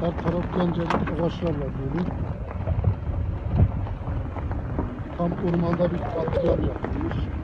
Her taraf gencecik ağaçlarla dolu. Tam ormanda bir katliam yapılmış.